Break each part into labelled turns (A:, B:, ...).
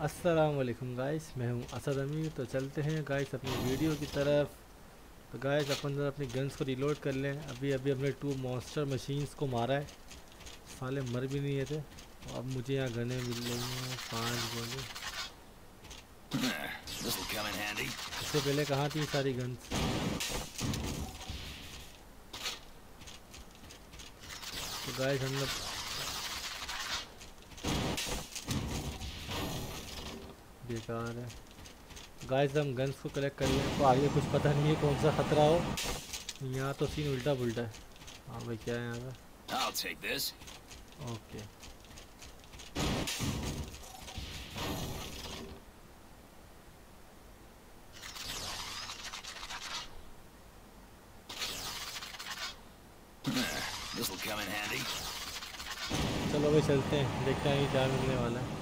A: अस्सलाम वालेकुम गाइस मैं हूँ असद अमीर तो चलते हैं गाइस अपनी वीडियो की तरफ़। तो गाइस अपन जरा अपनी गन्स को रिलोड कर लें। अभी अभी हमने टू मॉन्स्टर मशीन्स को मारा है। साले मर भी नहीं थे। अब मुझे यहाँ गने मिल रही हैं। पाँच गोले। इससे पहले कहाँ थी सारी गन्स तो गाइस हम बेकार है। गाइस हम गन्स को कलेक्ट कर लें तो आगे कुछ पता नहीं है कौन सा खतरा हो। यहाँ तो सीन उल्टा पुल्टा है। हाँ भाई क्या है यहाँ का? ओके चलो भाई चलते हैं। देखते हैं क्या मिलने वाला है।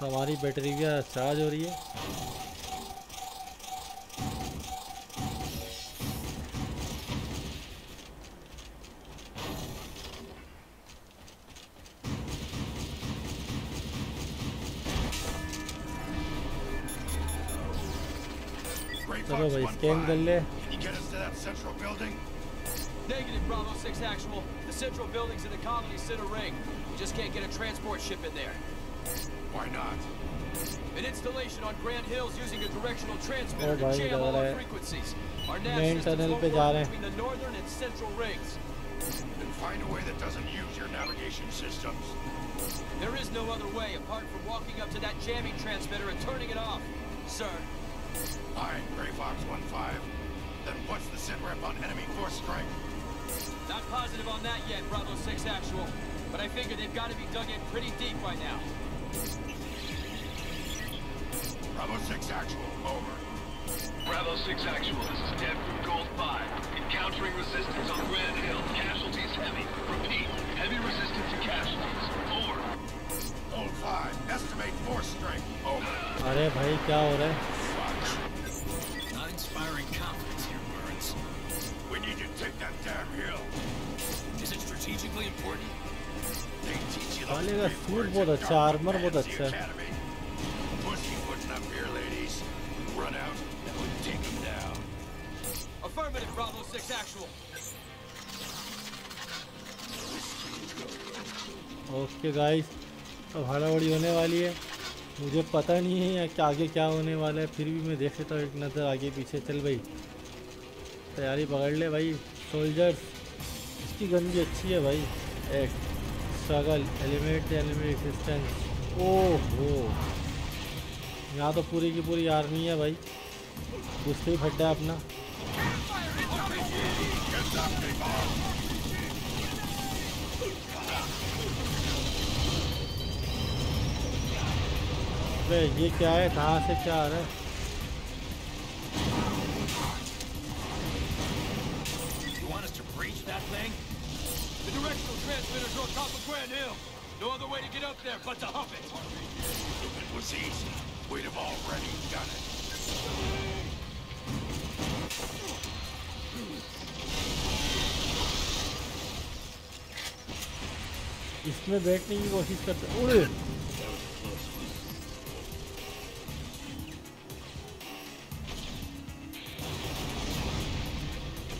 A: तो हमारी बैटरी भी चार्ज हो रही है चलो भाई स्कैन कर ले
B: Negative, Bravo 6 actual. The central building's in the colony center ring. We just can't get a transport ship in there.
C: Why not?
B: An installation on Grand Hills using a directional transmitter to jam all our frequencies. Our nav systems won't between the northern and central rings.
C: Then find a way that doesn't use your navigation systems.
B: There is no other way apart from walking up to that jamming transmitter and turning it off, sir.
C: All right, Grey Fox 1-5. Then what's the sitrep on enemy force strike?
B: Not positive on that yet, Bravo 6 Actual. But I figure they've got to be dug in pretty deep by now.
C: Bravo 6 actual, over.
D: Bravo 6 actual, this is Dev from Gold 5. Encountering resistance on Grand Hill. Casualties heavy. Repeat, heavy resistance and casualties. Over.
C: Gold 5, estimate force strength, over.
A: अरे भाई क्या हो रहा है
D: Not inspiring confidence here, Burns.
C: We need to take that damn hill.
D: Is it strategically important?
C: खाने
A: का suit बहुत अच्छा आर्मर बहुत अच्छा ओके गाइस अब हड़ाबड़ी होने वाली है। मुझे पता नहीं है कि आगे क्या होने वाला है फिर भी मैं देख लेता हूँ एक नज़र आगे पीछे। चल भाई तैयारी पकड़ ले भाई सोल्जर्स इसकी गंदगी अच्छी है भाई। एक स्ट्रगल एलिमेट एलिमेट रेसिस्टेंस ओहो। यहाँ तो पूरी की पूरी आर्मी है भाई। उससे ही फटा है अपना। अबे ये क्या है? कहाँ से क्या आ रहा है?
D: You want us to breach that thing?
B: The directional transmitter's on top of Grand Hill. No other way to get up there but to hump it.
C: If it was easy, we'd have already done it.
A: इसमें बैठने की कोशिश करते उड़े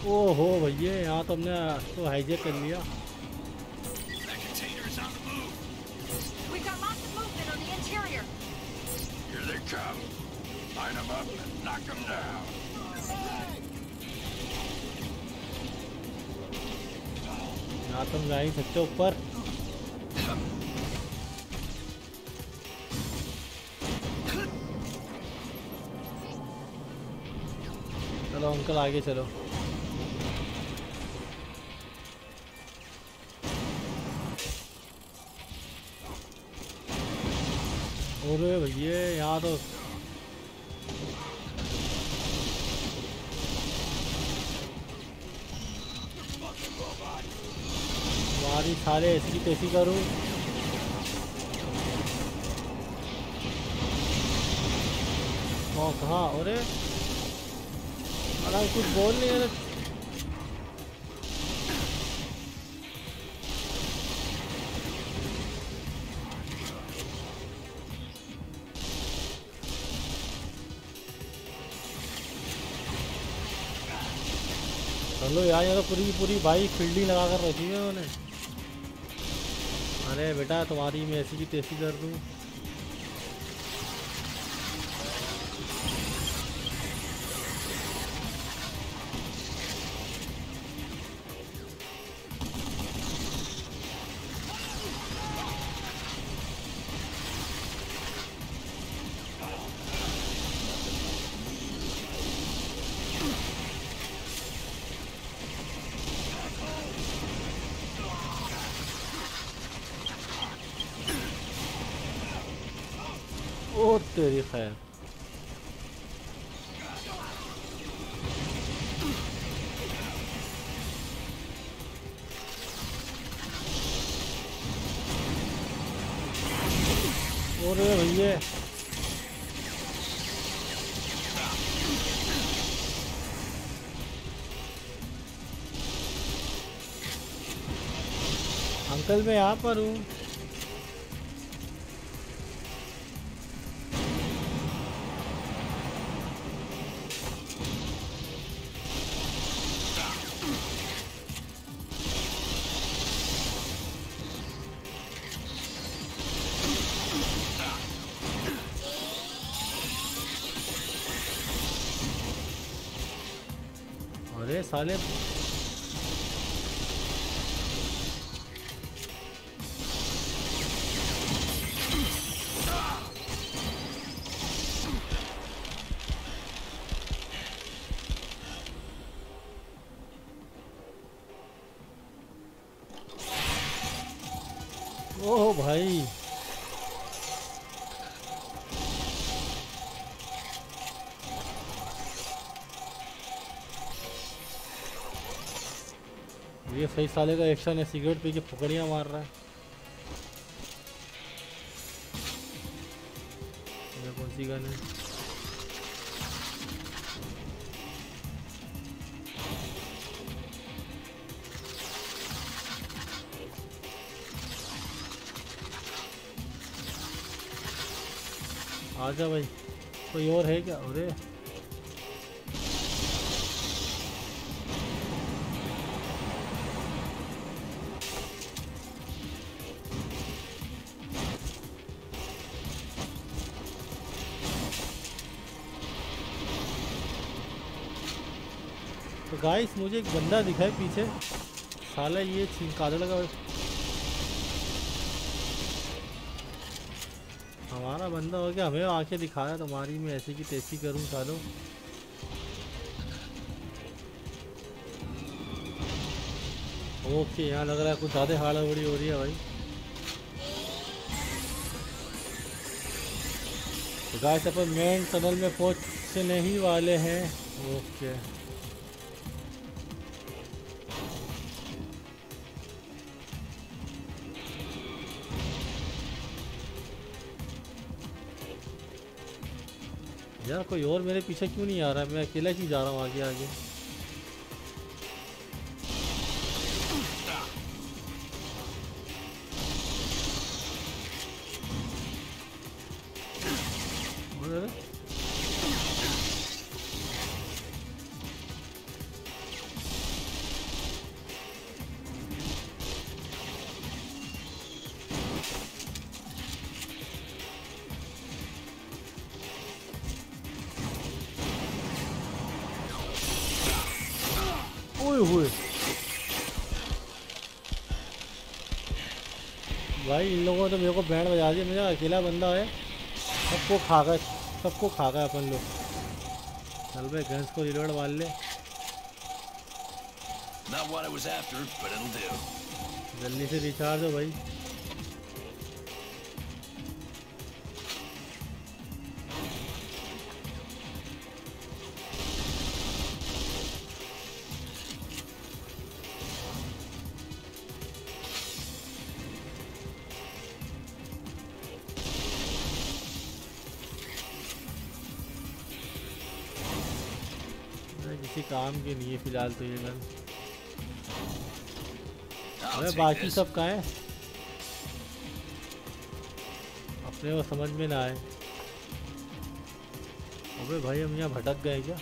A: ओहो भैया यहाँ तो हमने तो हाईजेक कर लिया. यहाँ तो हम जा ही सकते ऊपर चलो अंकल आगे चलो अरे भैया यहाँ तो तुम्हारी सारे ऐसी तैसी करूँ। कहाँ? अरे अरे कुछ बोल नहीं रहे। चलो यार, ये तो पूरी पूरी भाई फील्डिंग लगा कर रखी है उन्होंने। अरे बेटा, तुम्हारी मैं ऐसी की तेज़ी कर दूँ। तेरी खैर भैया अंकल मैं यहाँ पर हूँ। साले सही साले का एक्शन है सिगरेट पी के फुकड़ियाँ मार रहा है। कौन सी गन है? आजा भाई, कोई और है क्या? अरे। गाइस मुझे एक बंदा दिखा है पीछे। साला ये कादड़ का हमारा बंदा हो गया, हमें आके दिखाया तुम्हारी मैं ऐसी की तैसी करूँ, सालो। ओके, यहाँ लग रहा है कुछ ज़्यादा हाड़ाबड़ी हो रही है भाई। गाइस अपन मेन टनल में पहुँचने ही वाले हैं। ओके। यार कोई और मेरे पीछे क्यों नहीं आ रहा? है मैं अकेला ही जा रहा हूँ आगे आगे। तो मेरे को बैंड बजा दिया। मेरा अकेला बंदा है। सबको खा गए। सबको खा गए अपन लोग। चल भाई गन्स को रिलोड मार ले. जल्दी से रिचार्ज हो भाई। काम के नहीं है फ़िलहाल तो ये गन अरे बाकी सब कहाँ है? अपने वो समझ में ना आए। अबे भाई हम यहाँ भटक गए क्या?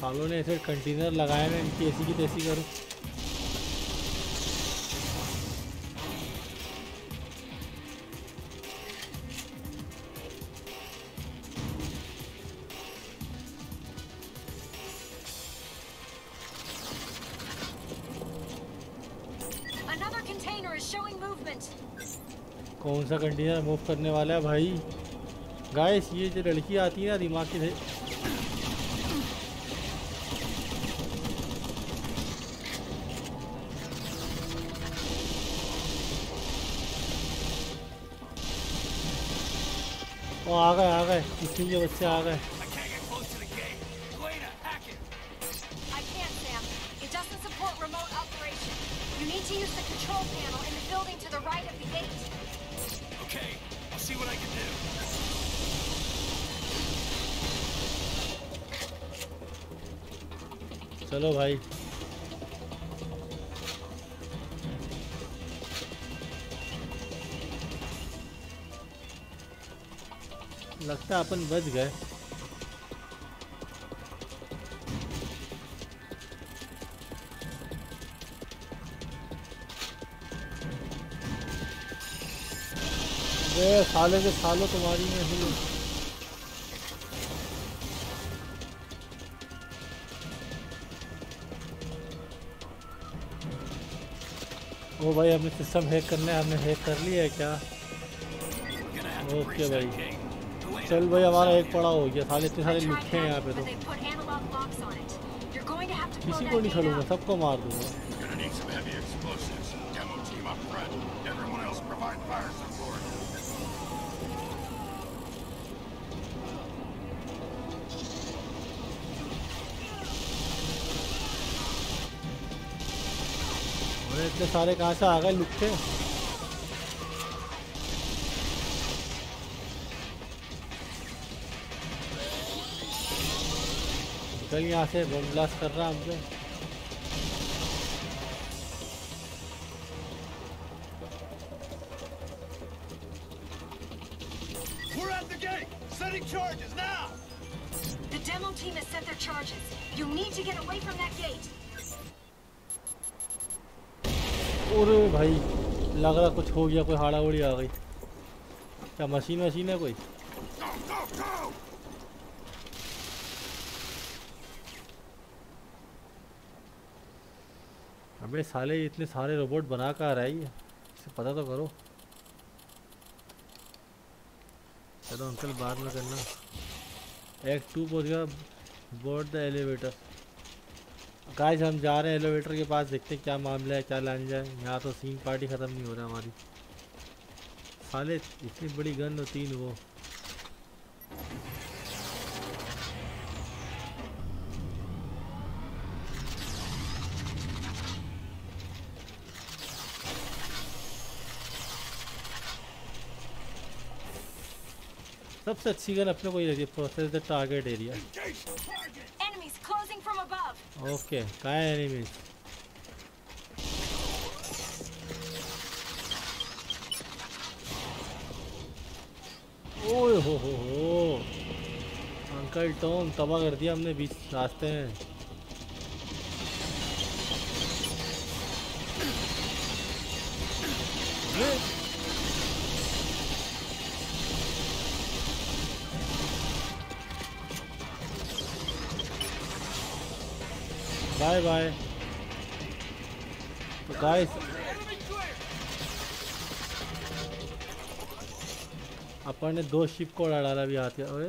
A: सालों ने ऐसे कंटेनर लगाए मैं इनकी ऐसी की तैसी करूँ। कौन सा कंटेनर मूव करने वाला है भाई? गाइस ये जो लड़की आती है ना दिमाग की आ गए आ गए। किसी के बच्चे आ गए। चलो भाई। लगता अपन बच गए। साले के सालों तुम्हारी में ही वो भाई हमें सिस्टम हैक करने हमने हैक कर लिया है क्या?
C: ओके
A: भाई। चल भाई हमारा एक पड़ा हो गया। साले इतने सारे लिखे हैं यहाँ पे तो। किसी को नहीं छोड़ूँगा सबको मार दूँगा। इतने सारे कहाँ से आ गए? लुक के निकल यहाँ से बम ब्लास्ट कर रहा हमसे। हो गया कोई हाड़ा उड़ी आ गई। क्या मशीन वशीन है कोई! अबे साले, इतने सारे रोबोट बना कर आ रहा है इसे पता तो करो। चलो अंकल बाद में करना। एक्ट टू पहुँच गया बोर्ड द एलिवेटर गाइस हम जा रहे हैं एलिवेटर के पास, देखते हैं क्या मामला है, क्या लांजा जाए यहाँ तो सीन पार्टी ख़त्म नहीं हो रहा हमारी। साले, इतनी बड़ी गन और तीन वो। सबसे अच्छी गन अपने को ही लगी
C: process the target
A: area okay का एनिमीज ओए हो हो हो. अंकल टॉम, तबाह कर दिया हमने, बीच रास्ते में. बाय बाय तो गाइस अपन ने दो शिप को उड़ा डाला भी आते अरे।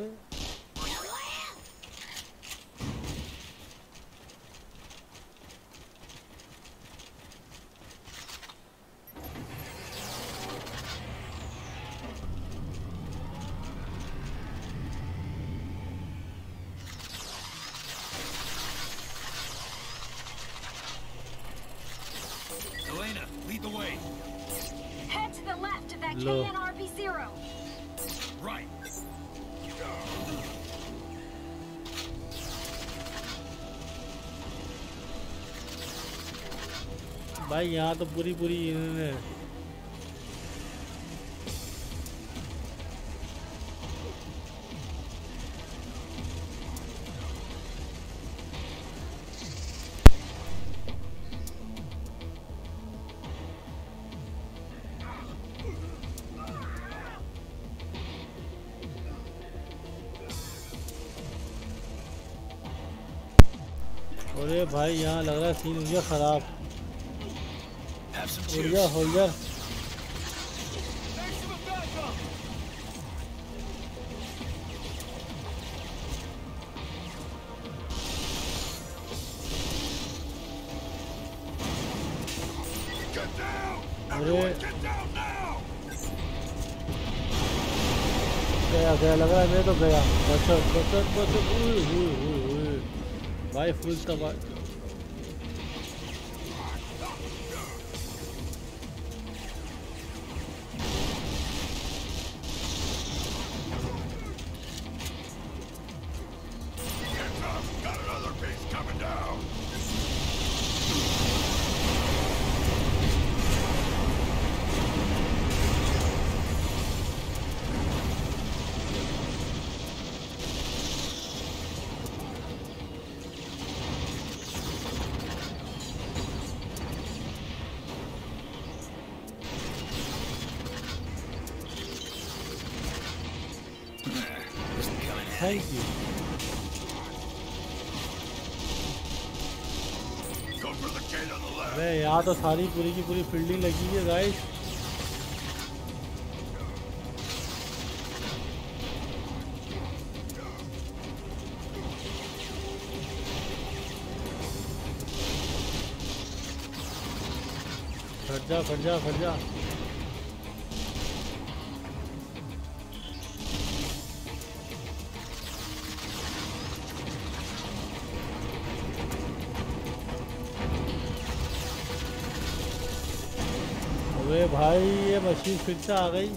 A: भाई, यहाँ तो पूरी पूरी इन्होंने अरे भाई, यहाँ लग रहा है सीन हो गया ख़राब। अरे
C: Everyone get down now!
A: गया गया लग रहा है मैं तो गया बचत बचत बचत उई, उई, उई, उई। भाई फुल तबाह तो सारी पूरी की पूरी फील्डिंग लगी है गाइस फट जा फट जा फट जा मशीन फिर से आ गई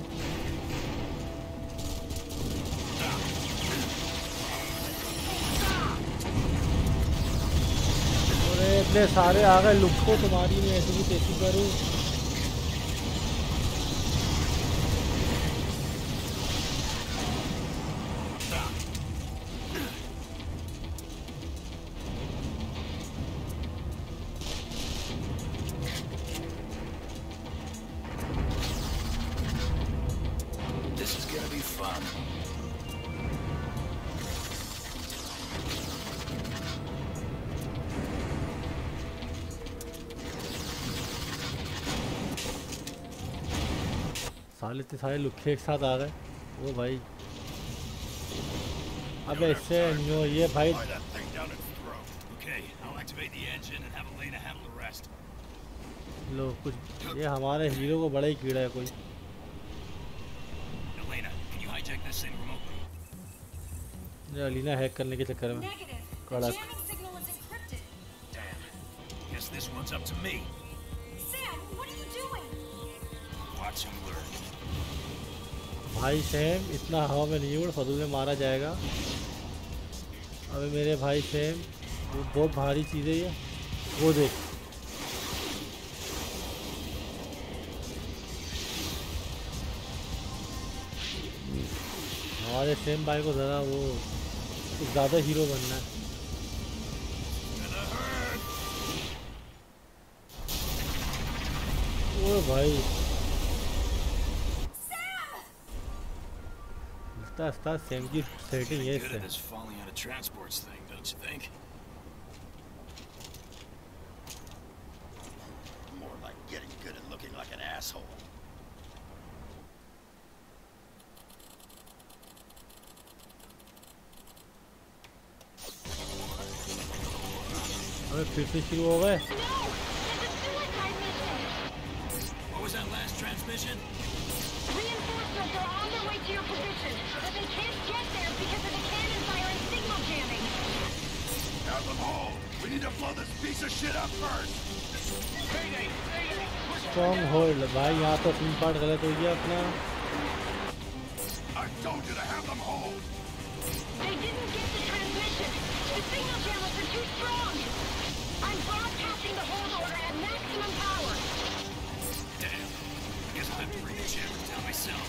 A: अरे इतने सारे आ गए लुको तुम्हारी, मैं ऐसी भी कैसी करूँ। साले इतने सारे लुखे एक साथ आ गए ओ भाई अबे इससे न्यो ये भाई. लो कुछ ये हमारे हीरो को बड़ा ही कीड़ा है कोई? ये अलीना हैक करने के चक्कर में.
D: Guess this one's up to me.
E: Sam, what are you doing?
D: Watch and learn.
A: भाई सैम, इतना हवा में नहीं उड़, फजूल में मारा जाएगा। अबे मेरे भाई सैम, वो बहुत भारी चीज़ है ये। वो देख। हमारे सेम भाई को ज़रा वो ज़्यादा हीरो बनना है। भाई। लगता है सेम की सेटिंग है
D: Good
A: इससे
D: at this falling out of transports thing, don't you think?
C: More like getting good at looking like an asshole.
A: अबे फिर से शुरू हो गए
C: We need to blow this piece of shit up first!
B: Mayday! Mayday! We're
A: strong hold भाई यहाँ तो तीन पार्ट गलत हो गया अपना
C: I told you to have them hold!
E: They didn't get the transmission. The signal jammers are too strong. I'm broadcasting the hold order at maximum power.
D: Damn. Guess I'll have to bring the jammer down myself.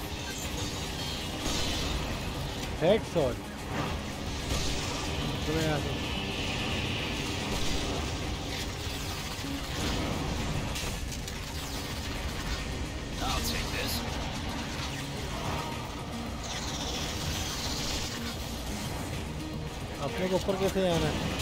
A: Head shot तुम्हें अपने को ऊपर कैसे जाना है.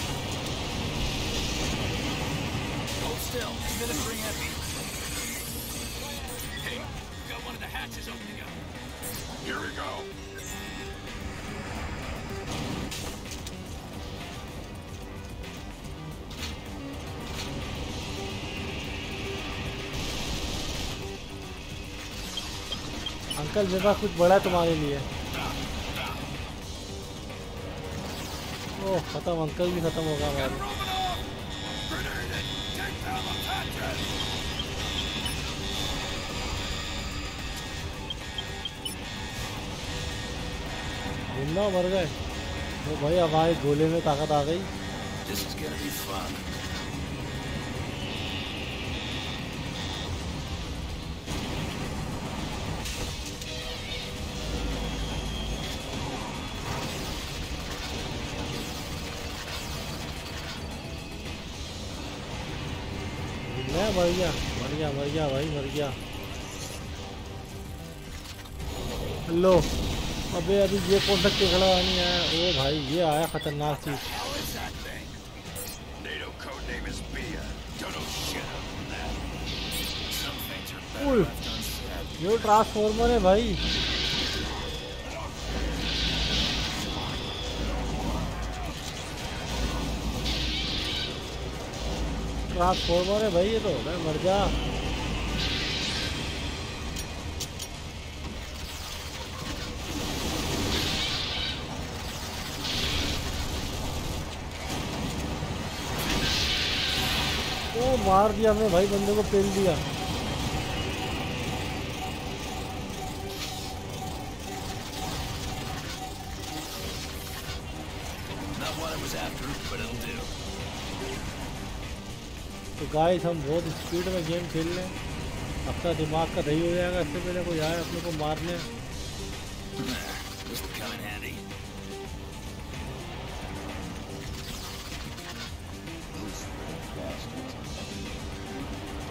A: Uncle मेरे पास कुछ बड़ा है तुम्हारे लिए ओह खत्म अंकल भी खत्म होगा हमारे! ज़िंदा मर गए तो भाई हमारे गोले में ताकत आ गई गया भाई, मर गया। हेलो। अबे, अभी ये कौन तक खड़ा नहीं है? ओ भाई, ये आया खतरनाक चीज़। ये ट्रांसफॉर्मर है भाई। ट्रांसफॉर्मर है भाई ये तो मर जा मार दिया, हमने भाई बंदे को पेल दिया. तो गाइस हम बहुत स्पीड में गेम खेल रहे हैं अपना दिमाग का दही हो जाएगा इससे पहले कोई आए अपने को मारने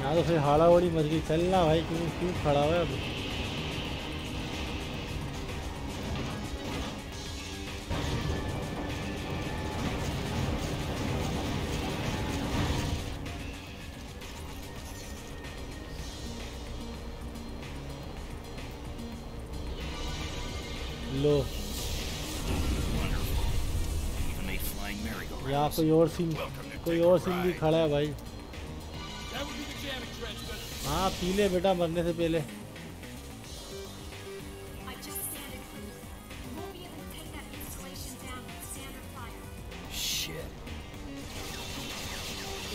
A: यहाँ तो फिर हाड़ा वड़ी मच गई। चलना भाई क्यों क्यों खड़ा हुआ है अब लो. यहाँ कोई और सीन कोई और सीन भी खड़ा है भाई। हाँ पी ले बेटा मरने से पहले.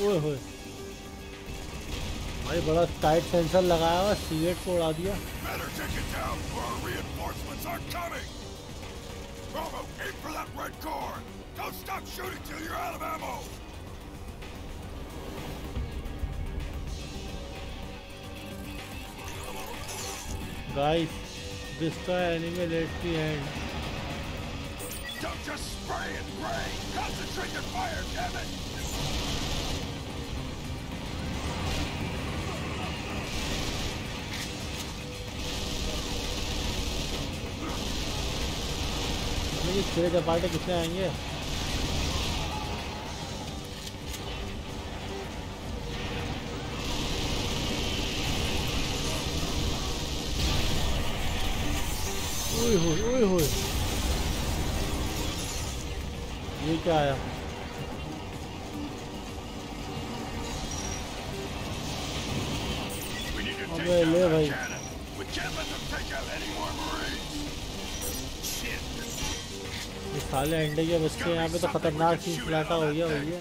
A: ओए होए भाई बड़ा टाइट सेंसर लगाया हुआ सीएट को उड़ा दिया!
C: Bravo, aim for that red core! Don't stop shooting till you're out of ammo!
A: Destroy enemy let the end
C: Don't just spray and pray! Concentrate your fire, damn it!
A: ये छः चपाटे कितने आएँगे ये क्या आया?
C: अबे ले भाई।
A: इस साले अंडे के बच्चे यहाँ पे तो खतरनाक चीज़ लाटा हो गया
C: हो गया।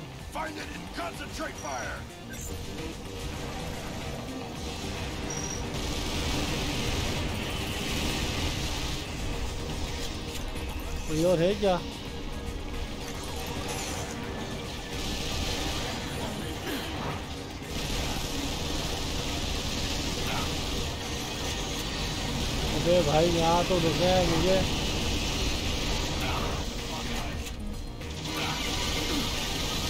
A: कोई और है क्या? अबे भाई, यहाँ तो रुके हैं मुझे।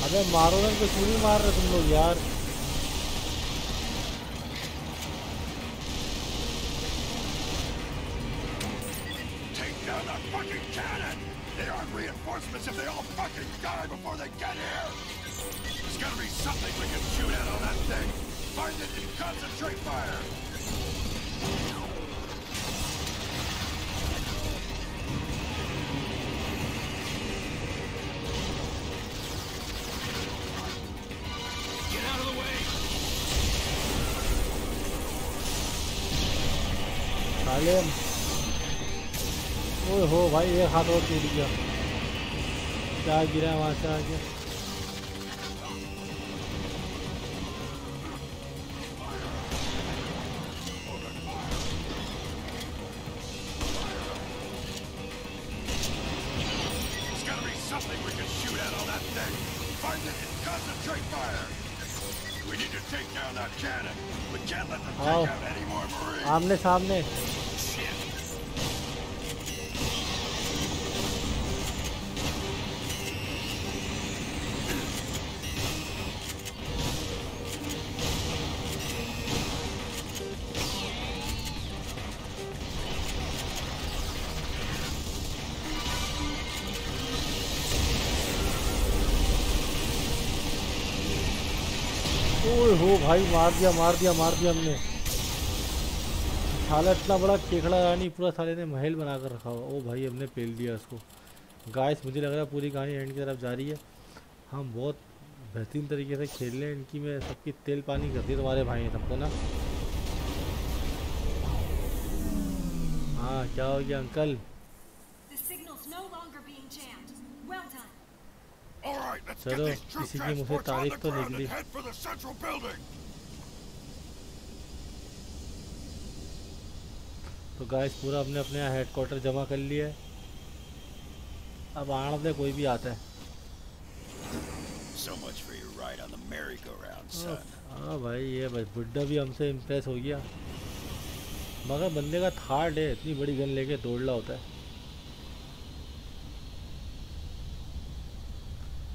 A: अबे मारो ना क्यों नहीं मार रहे तुम लोग यार?
C: Down that fucking cannon! They aren't reinforcements if they all fucking die before they get here! There's gotta be something we can shoot at on that thing! Find it and concentrate fire!
B: Get
A: हो भाई एक हाथ और टूट गया। क्या गिरा वहाँ से आगे?
C: Gotta be
A: भाई मार दिया मार दिया मार दिया हमने। साला इतना बड़ा केकड़ा रानी पूरा साले ने महल बना कर रखा हुआ। ओ भाई हमने पेल दिया उसको गाइस मुझे लग रहा है पूरी कहानी एंड की तरफ़ जा रही है। हम बहुत बेहतरीन तरीके से खेल रहे हैं। इनकी मैं सबकी तेल पानी कर दी तुम्हारे भाई ने सबको ना। हाँ क्या हो गया अंकल? चलो, किसी की मुझे तारीफ़ तो निकली।
C: and head for the central building!
A: तो गाइस पूरा हमने अपने यहाँ हेडक्वार्टर जमा कर लिया है। अब आनंद में कोई भी आता है।
C: So much for your ride on the merry-go-round, son.
A: हाँ भाई ये भाई बुड्ढा भी हमसे इम्प्रेस हो गया। मगर बंदे का थार्ड है इतनी बड़ी गन लेके दौड़ रहा होता है।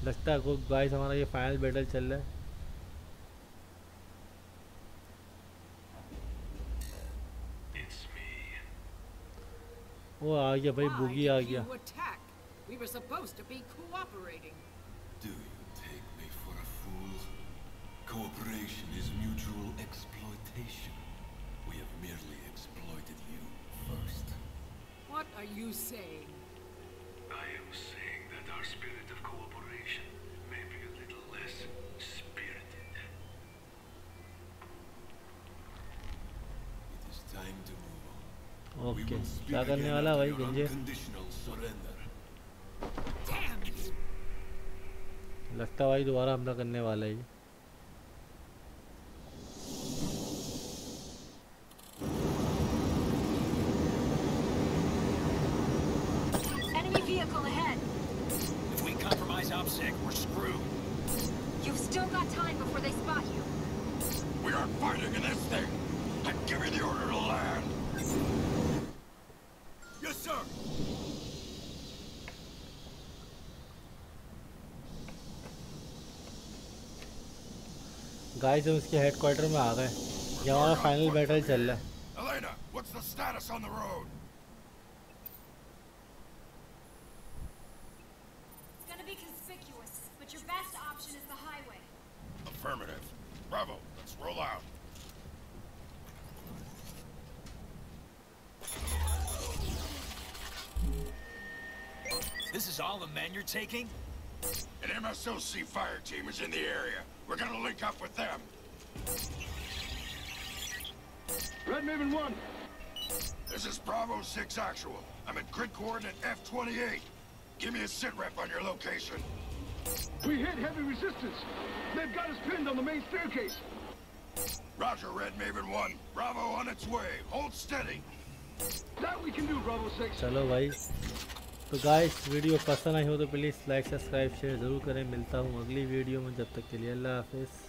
A: लगता है कोई गाइस हमारा ये फाइनल बैटल चल रहा है। वो आ गया भाई
F: Why
A: बुगी आ
F: did
A: गया
F: You attack. We were supposed to be cooperating.
G: Do you take me for a fool? Cooperation is mutual exploitation. We have merely exploited you first.
F: What are you saying?
G: Okay
A: क्या करने वाला भाई गंजे? लगता भाई दोबारा हमला करने वाला है गाइस हम इसके हेडक्वार्टर में आ गए ये हमारा फाइनल बैटल चल रहा है
C: Elena, what's the status on the road?
E: It's gonna be conspicuous, but your best option is the highway.
C: Affirmative. Bravo, let's roll out.
B: This is all the men you're taking?
C: An MSOC fire team is in the area. We're gonna link up with them.
D: Red Maven 1.
C: This is Bravo 6 Actual. I'm at grid coordinate F-28. Give me a sitrep on your location.
D: We hit heavy resistance. They've got us pinned on the main staircase.
C: Roger, Red Maven 1. Bravo on its way. Hold steady.
D: That we can do, Bravo 6.
A: Hello, guys. तो guys video पसंद आई हो तो please like subscribe share ज़रूर करें। मिलता हूँ अगली वीडियो में, जब तक के लिए अल्लाह हाफिज़।